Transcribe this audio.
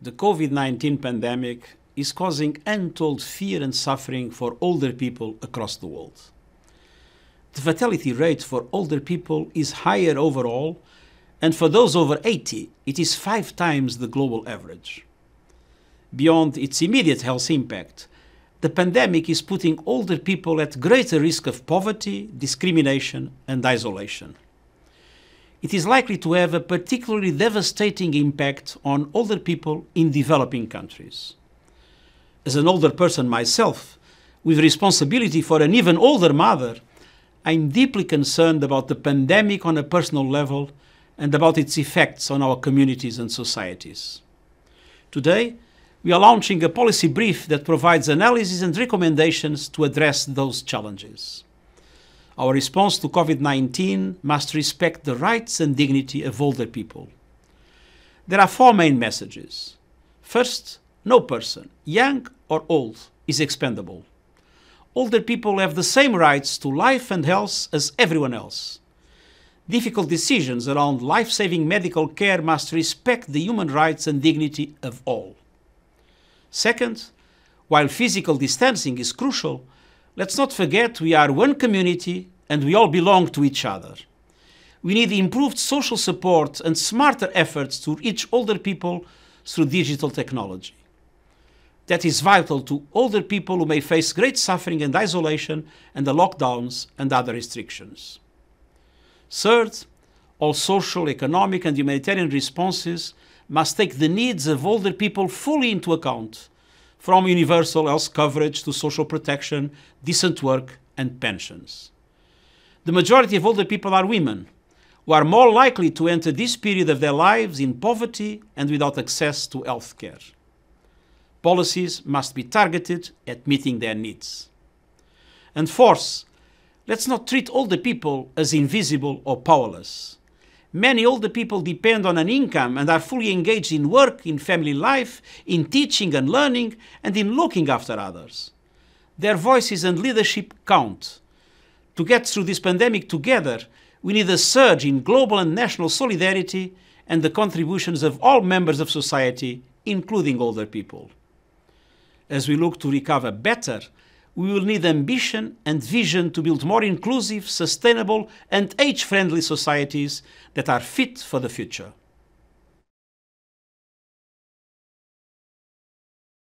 the COVID 19 pandemic is causing untold fear and suffering for older people across the world. The fatality rate for older people is higher overall, and for those over 80, it is five times the global average. Beyond its immediate health impact, the pandemic is putting older people at greater risk of poverty, discrimination, and isolation. It is likely to have a particularly devastating impact on older people in developing countries. As an older person myself, with responsibility for an even older mother, I'm deeply concerned about the pandemic on a personal level and about its effects on our communities and societies. Today, we are launching a policy brief that provides analysis and recommendations to address those challenges. Our response to COVID 19 must respect the rights and dignity of older people. There are four main messages. First, no person, young or old, is expendable. Older people have the same rights to life and health as everyone else. Difficult decisions around life saving medical care must respect the human rights and dignity of all. Second, while physical distancing is crucial, let's not forget we are one community and we all belong to each other. We need improved social support and smarter efforts to reach older people through digital technology. That is vital to older people who may face great suffering and isolation and the lockdowns and other restrictions. Third, all social, economic, and humanitarian responses must take the needs of older people fully into account, from universal health coverage to social protection, decent work, and pensions. The majority of older people are women, who are more likely to enter this period of their lives in poverty and without access to health care. Policies must be targeted at meeting their needs. And fourth, let's not treat older people as invisible or powerless. Many older people depend on an income and are fully engaged in work, in family life, in teaching and learning, and in looking after others. Their voices and leadership count. To get through this pandemic together, we need a surge in global and national solidarity and the contributions of all members of society, including older people. As we look to recover better, we will need ambition and vision to build more inclusive, sustainable, and age friendly societies that are fit for the future.